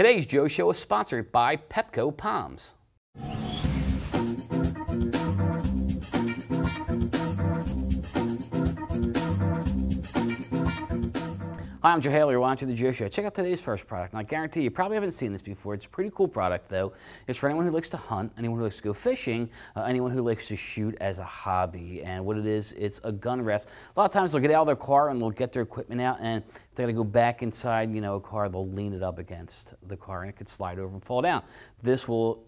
Today's Joe Show is sponsored by Pepco Poms. Hi, I'm Joe Haley. You're watching The Joe Show. Check out today's first product. And I guarantee you probably haven't seen this before. It's a pretty cool product, though. It's for anyone who likes to hunt, anyone who likes to go fishing, uh, anyone who likes to shoot as a hobby. And what it is, it's a gun rest. A lot of times they'll get out of their car and they'll get their equipment out, and if they're going to go back inside, you know, a car, they'll lean it up against the car, and it could slide over and fall down. This will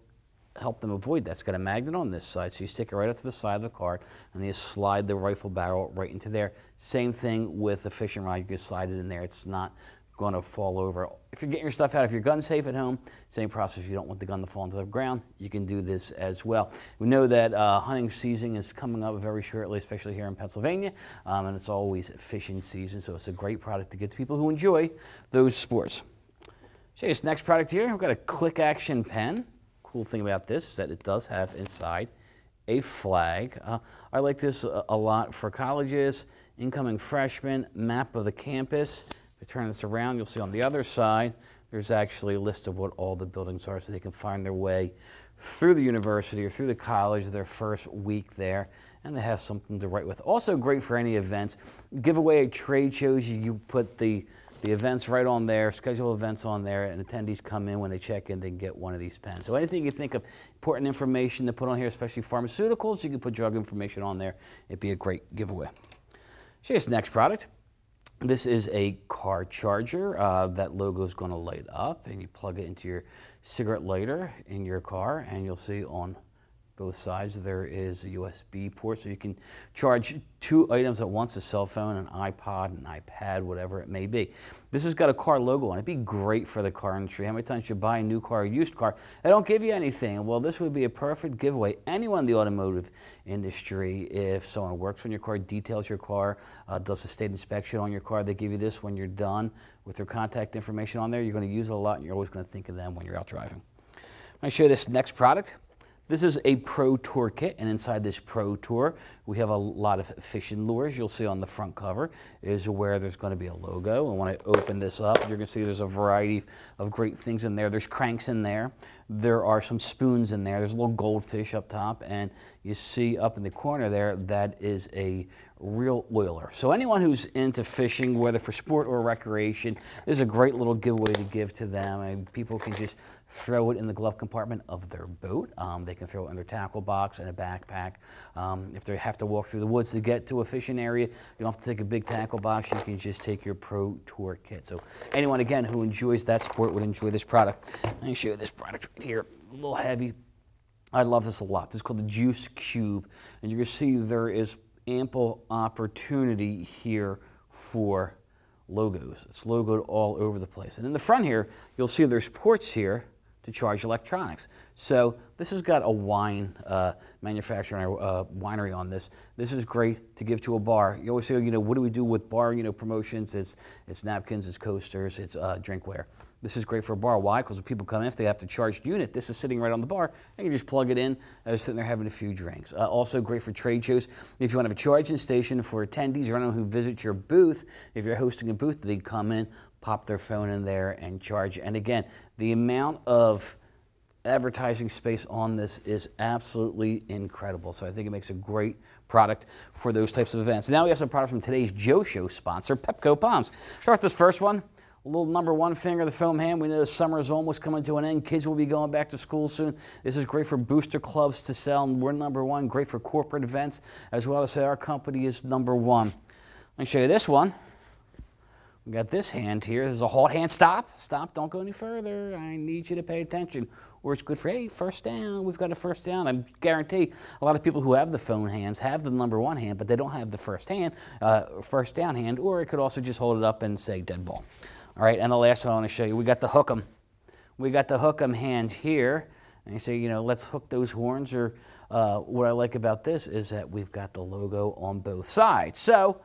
help them avoid that. It's got a magnet on this side, so you stick it right up to the side of the cart, and you slide the rifle barrel right into there. Same thing with the fishing rod. You can slide it in there. It's not going to fall over. If you're getting your stuff out, if your gun's safe at home, same process. You don't want the gun to fall into the ground. You can do this as well. We know that uh, hunting season is coming up very shortly, especially here in Pennsylvania, um, and it's always fishing season, so it's a great product to get to people who enjoy those sports. You this next product here. We've got a click action pen cool thing about this is that it does have inside a flag. Uh, I like this a, a, lot for colleges, incoming freshmen, map of the campus. If you turn this around, you'll see on the other side, there's actually a list of what all the buildings are so they can find their way through the university or through the college their first week there and they have something to write with. Also great for any events. Giveaway at trade shows, you put the the events right on there, schedule events on there, and attendees come in when they check in, they can get one of these pens. So anything you think of important information to put on here, especially pharmaceuticals, you can put drug information on there. It'd be a great giveaway. This next product. This is a car charger. Uh, that logo is going to light up, and you plug it into your cigarette lighter in your car, and you'll see on both sides there is a USB port so you can charge two items at once, a cell phone, an iPod, an iPad, whatever it may be. This has got a car logo on it. It'd be great for the car industry. How many times you buy a new car, a used car, they don't give you anything. Well, this would be a perfect giveaway. Anyone in the automotive industry, if someone works on your car, details your car, uh, does a state inspection on your car, they give you this when you're done with their contact information on there. You're going to use it a lot and you're always going to think of them when you're out driving. I'm going to show you this next product. This is a Pro Tour kit, and inside this Pro Tour, we have a lot of fishing lures. You'll see on the front cover is where there's going to be a logo. And when I open this up, you're going to see there's a variety of great things in there. There's cranks in there. There are some spoons in there. There's a little goldfish up top, and you see up in the corner there, that is a reel oiler. So anyone who's into fishing, whether for sport or recreation, there's a great little giveaway to give to them. And people can just throw it in the glove compartment of their boat. Um, they can throw it in their tackle box and a backpack. Um, if they have to walk through the woods to get to a fishing area, you don't have to take a big tackle box. You can just take your Pro Tour kit. So anyone, again, who enjoys that sport would enjoy this product. Let me show you this product right here. A little heavy. I love this a lot. This is called the Juice Cube. And you can see there is ample opportunity here for logos. It's logoed all over the place. And in the front here, you'll see there's ports here to charge electronics. So this has got a wine uh, manufacturer, uh, winery on this. This is great to give to a bar. You always say, you know, what do we do with bar, you know, promotions? It's, it's napkins, it's coasters, it's uh, drinkware. This is great for a bar. Why? Because when people come in, if they have to charge unit, this is sitting right on the bar. And you just plug it in. I was sitting there having a few drinks. Uh, also great for trade shows. If you want to have a charging station for attendees or anyone who visits your booth, if you're hosting a booth, they come in, pop their phone in there, and charge. And again, the amount of advertising space on this is absolutely incredible. So I think it makes a great product for those types of events. Now we have some products from today's Joe Show sponsor, Pepco Poms. Start this first one. A little number one finger, the foam hand. We know the summer is almost coming to an end. Kids will be going back to school soon. This is great for booster clubs to sell. And we're number one. Great for corporate events as well as our company is number one. Let me show you this one. We got this hand here. There's a halt hand. Stop. Stop. Don't go any further. I need you to pay attention. Or it's good for, hey, first down. We've got a first down. I guarantee a lot of people who have the phone hands have the number one hand, but they don't have the first hand, uh, first down hand. Or it could also just hold it up and say dead ball. All right, and the last one I want to show you, we got the hook 'em. We got the hook 'em hand here. And you say, you know, let's hook those horns. Or uh, what I like about this is that we've got the logo on both sides. So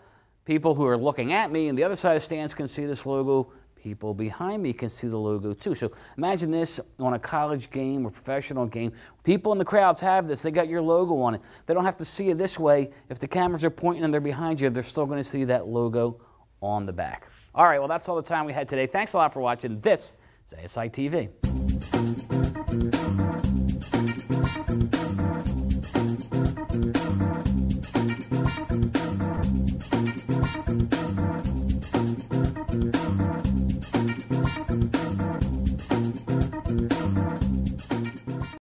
people who are looking at me and the other side of stands can see this logo. People behind me can see the logo too. So imagine this on a college game or professional game. People in the crowds have this. They got your logo on it. They don't have to see it this way. If the cameras are pointing and they're behind you, they're still going to see that logo on the back. All right, well, that's all the time we had today. Thanks a lot for watching. This is ASI TV.